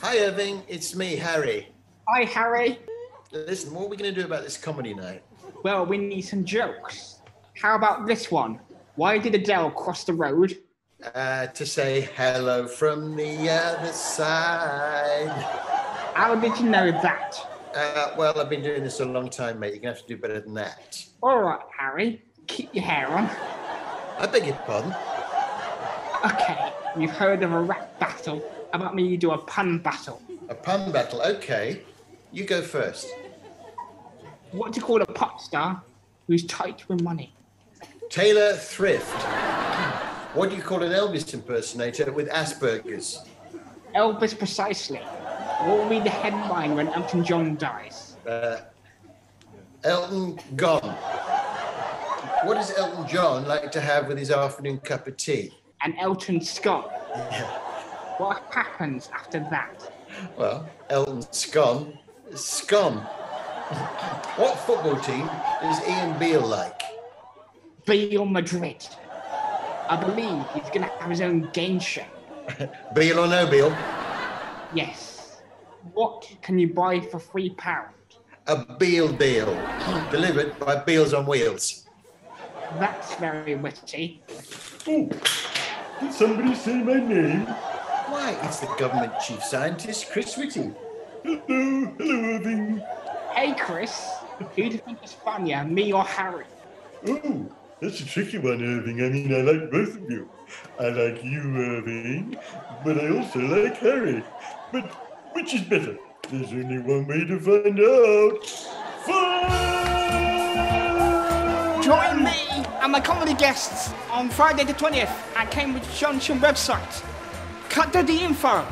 Hi, Irving. It's me, Harry. Hi, Harry. Listen, what are we going to do about this comedy night? Well, we need some jokes. How about this one? Why did Adele cross the road? Uh, to say hello from the other side. How did you know that? Uh, well, I've been doing this a long time, mate. You're going to have to do better than that. All right, Harry. Keep your hair on. I beg your pardon. Okay, you've heard of a rap battle. How about me you do a pun battle? A pun battle. Okay. You go first. What do you call a pop star who's tight with money? Taylor Thrift. What do you call an Elvis impersonator with Asperger's? Elvis precisely. What will be the headline when Elton John dies? Uh, Elton gone. What does Elton John like to have with his afternoon cup of tea? An Elton Scott. What happens after that? Well, Elton Scone. Scum. what football team is Ian Beale like? Real Madrid. I believe he's going to have his own game show. Beale or no Beale? Yes. What can you buy for three pounds? A Beale deal. Delivered by Beals on Wheels. That's very witty. Oh, did somebody say my name? Why, it's the government chief scientist, Chris Whitty. Hello, hello, Irving. Hey, Chris. Who do you think is funnier, me or Harry? Oh, that's a tricky one, Irving. I mean, I like both of you. I like you, Irving, but I also like Harry. But which is better? There's only one way to find out. Fun! Join me and my comedy guests on Friday the 20th at Cambridge Junction website. Cut to the info